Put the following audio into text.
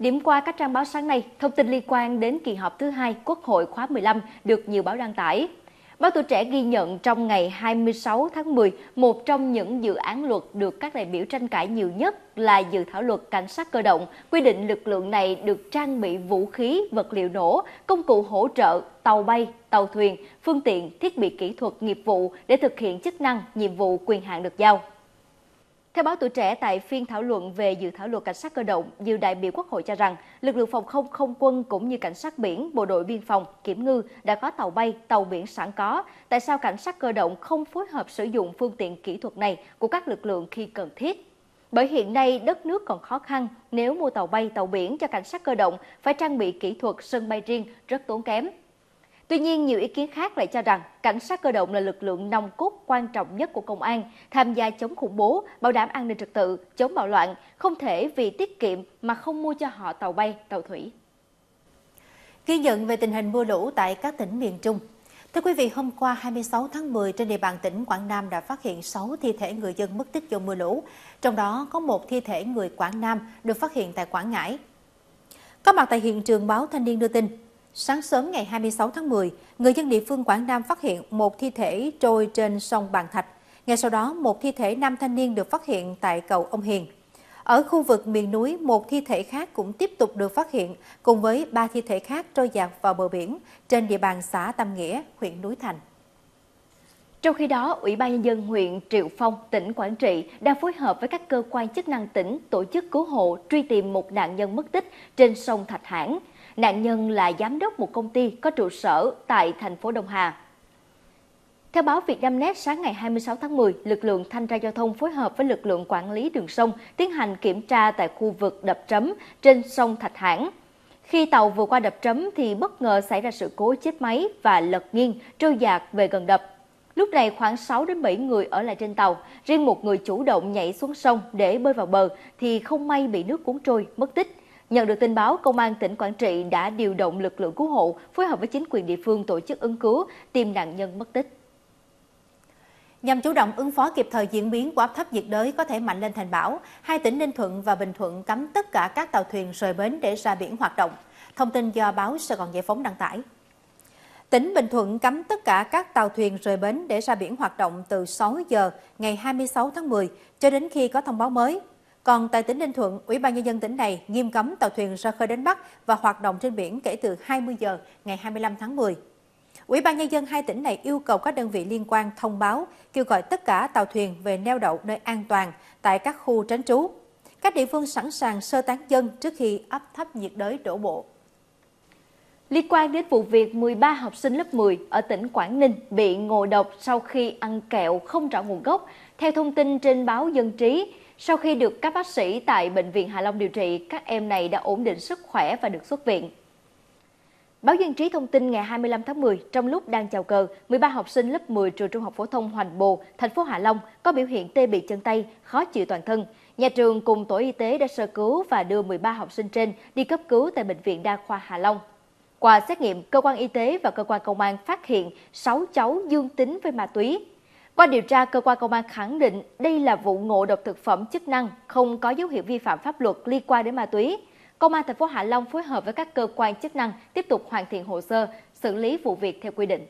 Điểm qua các trang báo sáng nay, thông tin liên quan đến kỳ họp thứ hai Quốc hội khóa 15 được nhiều báo đăng tải. Báo Tuổi Trẻ ghi nhận trong ngày 26 tháng 10, một trong những dự án luật được các đại biểu tranh cãi nhiều nhất là dự thảo luật cảnh sát cơ động, quy định lực lượng này được trang bị vũ khí, vật liệu nổ, công cụ hỗ trợ, tàu bay, tàu thuyền, phương tiện, thiết bị kỹ thuật nghiệp vụ để thực hiện chức năng, nhiệm vụ quyền hạn được giao. Theo báo Tuổi Trẻ tại phiên thảo luận về dự thảo luật cảnh sát cơ động, nhiều đại biểu Quốc hội cho rằng lực lượng phòng không không quân cũng như cảnh sát biển, bộ đội biên phòng, kiểm ngư đã có tàu bay, tàu biển sẵn có. Tại sao cảnh sát cơ động không phối hợp sử dụng phương tiện kỹ thuật này của các lực lượng khi cần thiết? Bởi hiện nay đất nước còn khó khăn, nếu mua tàu bay, tàu biển cho cảnh sát cơ động phải trang bị kỹ thuật sân bay riêng rất tốn kém. Tuy nhiên, nhiều ý kiến khác lại cho rằng cảnh sát cơ động là lực lượng nòng cốt quan trọng nhất của công an, tham gia chống khủng bố, bảo đảm an ninh trật tự, chống bạo loạn, không thể vì tiết kiệm mà không mua cho họ tàu bay, tàu thủy. Ghi nhận về tình hình mưa lũ tại các tỉnh miền Trung. Thưa quý vị, hôm qua 26 tháng 10 trên địa bàn tỉnh Quảng Nam đã phát hiện 6 thi thể người dân mất tích do mưa lũ. Trong đó có một thi thể người Quảng Nam được phát hiện tại Quảng Ngãi. Có mặt tại hiện trường báo Thanh niên đưa tin, Sáng sớm ngày 26 tháng 10, người dân địa phương Quảng Nam phát hiện một thi thể trôi trên sông Bàn Thạch. Ngay sau đó, một thi thể nam thanh niên được phát hiện tại cầu Ông Hiền. Ở khu vực miền núi, một thi thể khác cũng tiếp tục được phát hiện cùng với ba thi thể khác trôi dạt vào bờ biển trên địa bàn xã Tam Nghĩa, huyện Núi Thành. Trong khi đó, Ủy ban Nhân dân huyện Triệu Phong, tỉnh Quảng Trị đang phối hợp với các cơ quan chức năng tỉnh tổ chức cứu hộ truy tìm một nạn nhân mất tích trên sông Thạch Hãn. Nạn nhân là giám đốc một công ty có trụ sở tại thành phố Đông Hà. Theo báo Vietnamnet, sáng ngày 26 tháng 10, lực lượng thanh tra giao thông phối hợp với lực lượng quản lý đường sông tiến hành kiểm tra tại khu vực đập trấm trên sông Thạch Hãn. Khi tàu vừa qua đập trấm thì bất ngờ xảy ra sự cố chết máy và lật nghiêng trôi dạt về gần đập. Lúc này khoảng 6 đến 7 người ở lại trên tàu, riêng một người chủ động nhảy xuống sông để bơi vào bờ thì không may bị nước cuốn trôi, mất tích. Nhận được tin báo, Công an tỉnh Quảng Trị đã điều động lực lượng cứu hộ, phối hợp với chính quyền địa phương tổ chức ứng cứu, tìm nạn nhân mất tích. Nhằm chủ động ứng phó kịp thời diễn biến của áp thấp nhiệt đới có thể mạnh lên thành bão, hai tỉnh Ninh Thuận và Bình Thuận cấm tất cả các tàu thuyền rời bến để ra biển hoạt động. Thông tin do báo Sài Gòn Giải phóng đăng tải. Tỉnh Bình Thuận cấm tất cả các tàu thuyền rời bến để ra biển hoạt động từ 6 giờ ngày 26 tháng 10 cho đến khi có thông báo mới. Còn tại tỉnh Ninh Thuận, Ủy ban Nhân dân tỉnh này nghiêm cấm tàu thuyền ra khơi đánh bắt và hoạt động trên biển kể từ 20 giờ ngày 25 tháng 10. Ủy ban Nhân dân hai tỉnh này yêu cầu các đơn vị liên quan thông báo, kêu gọi tất cả tàu thuyền về neo đậu nơi an toàn tại các khu tránh trú. Các địa phương sẵn sàng sơ tán dân trước khi áp thấp nhiệt đới đổ bộ. Liên quan đến vụ việc 13 học sinh lớp 10 ở tỉnh Quảng Ninh bị ngộ độc sau khi ăn kẹo không rõ nguồn gốc, theo thông tin trên báo Dân Trí, sau khi được các bác sĩ tại Bệnh viện Hạ Long điều trị, các em này đã ổn định sức khỏe và được xuất viện. Báo Dân trí thông tin ngày 25 tháng 10, trong lúc đang chào cờ, 13 học sinh lớp 10 trường Trung học phổ thông Hoành Bồ, thành phố Hạ Long có biểu hiện tê bị chân tay, khó chịu toàn thân. Nhà trường cùng tổ y tế đã sơ cứu và đưa 13 học sinh trên đi cấp cứu tại Bệnh viện Đa khoa Hạ Long. Qua xét nghiệm, cơ quan y tế và cơ quan công an phát hiện 6 cháu dương tính với ma túy. Qua điều tra, cơ quan công an khẳng định đây là vụ ngộ độc thực phẩm chức năng, không có dấu hiệu vi phạm pháp luật liên quan đến ma túy. Công an thành phố Hạ Long phối hợp với các cơ quan chức năng tiếp tục hoàn thiện hồ sơ, xử lý vụ việc theo quy định.